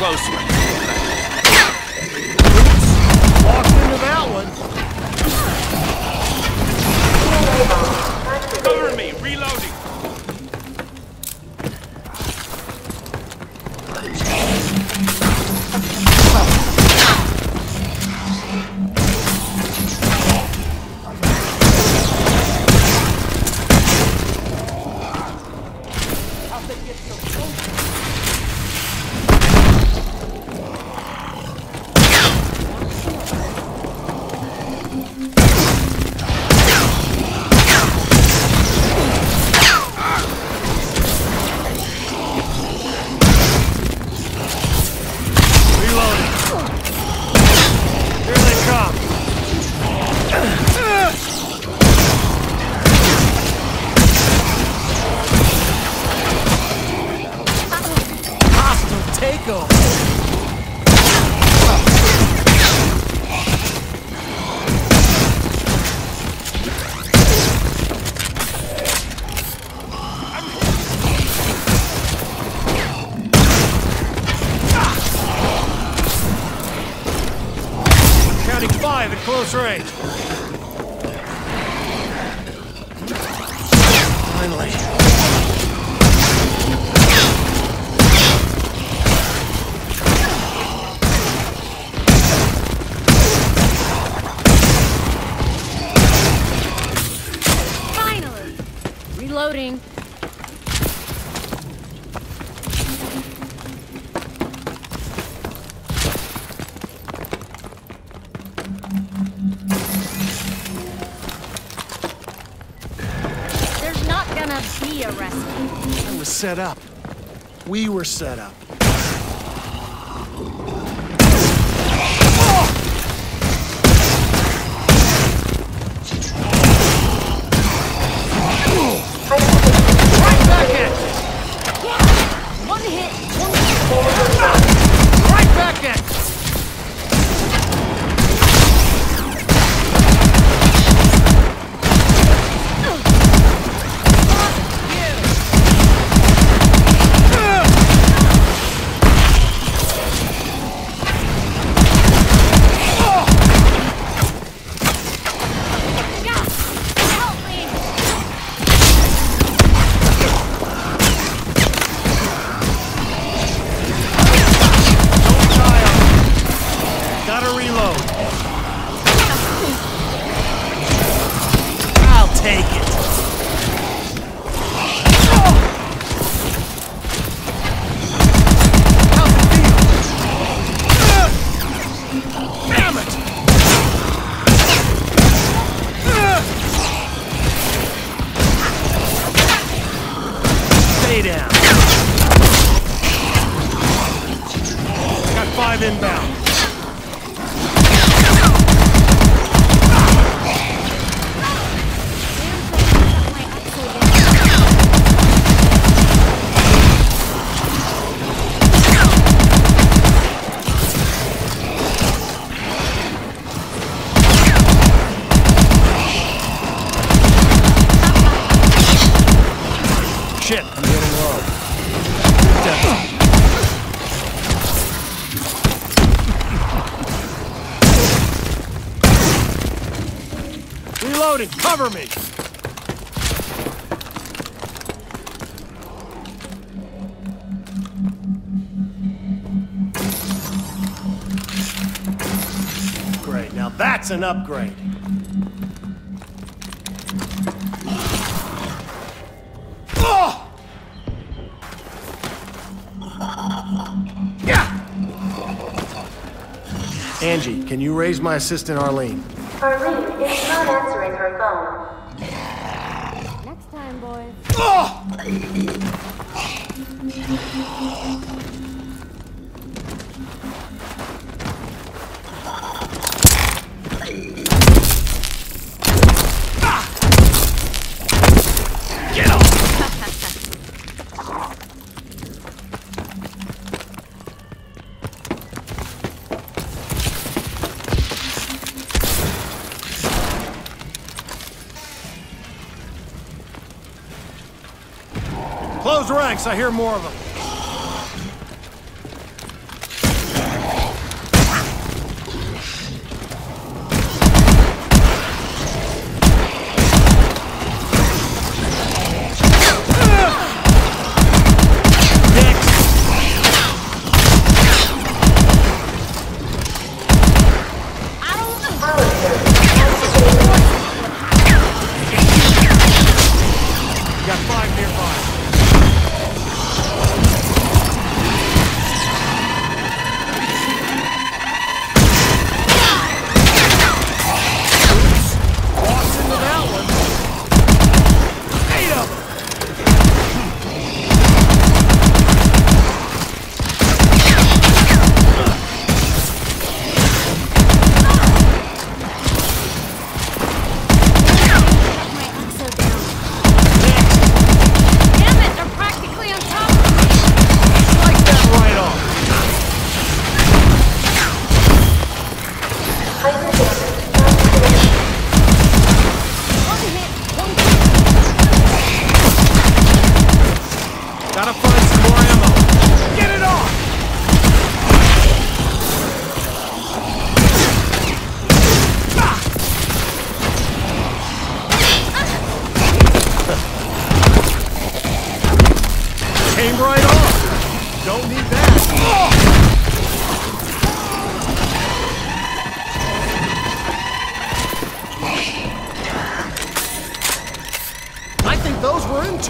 close one. Walked into that one. Cover me, reloading. Reloading. Not. I was set up. We were set up. Inbound. Reloading, cover me! Great, now that's an upgrade. Angie, can you raise my assistant Arlene? Arlene is not answering her phone. Next time, boys. Ah! I hear more of them.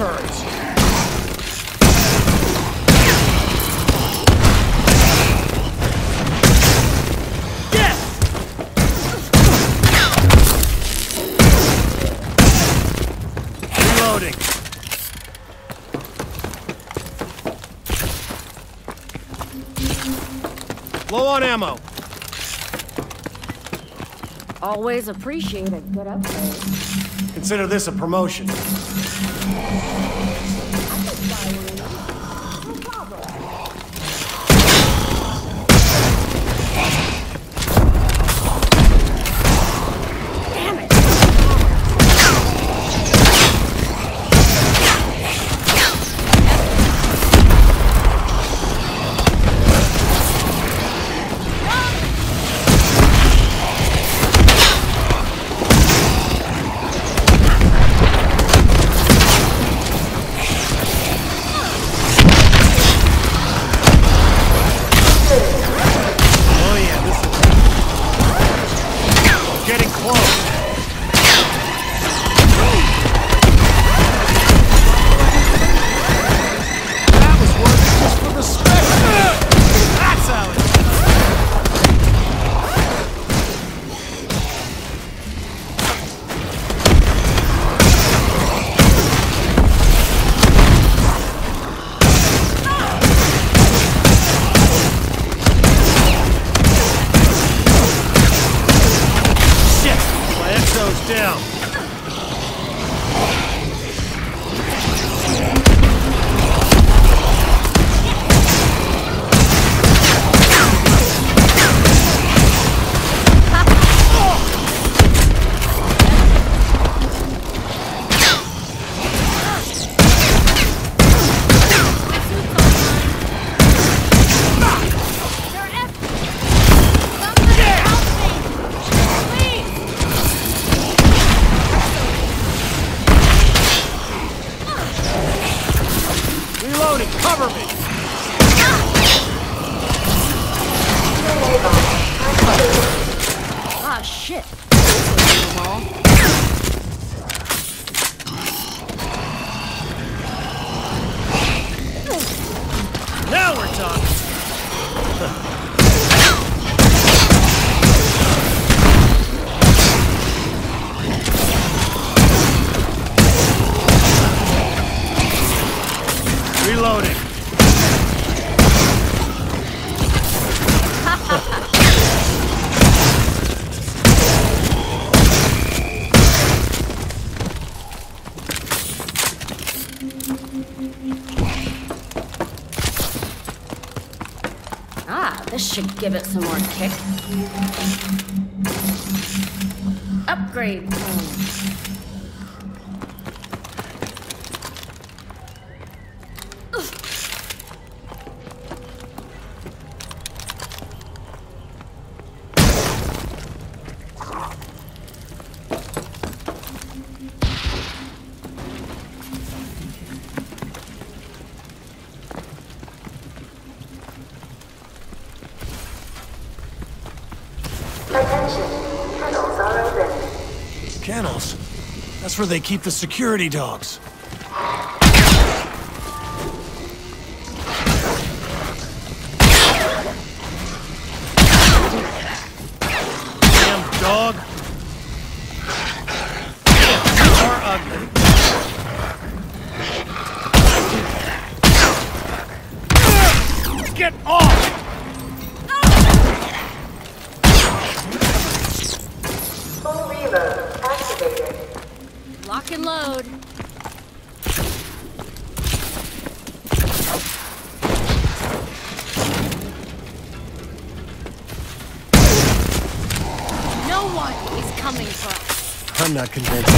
Those. Yes! Reloading. Low on ammo. Always appreciate a good upgrade. Consider this a promotion. Reloading. Cover me. Ah, shit. Should give it some more kick. Upgrade Attention. Kennels. That's where they keep the security dogs. Damn dog. Lock and load. No one is coming for us. I'm not convinced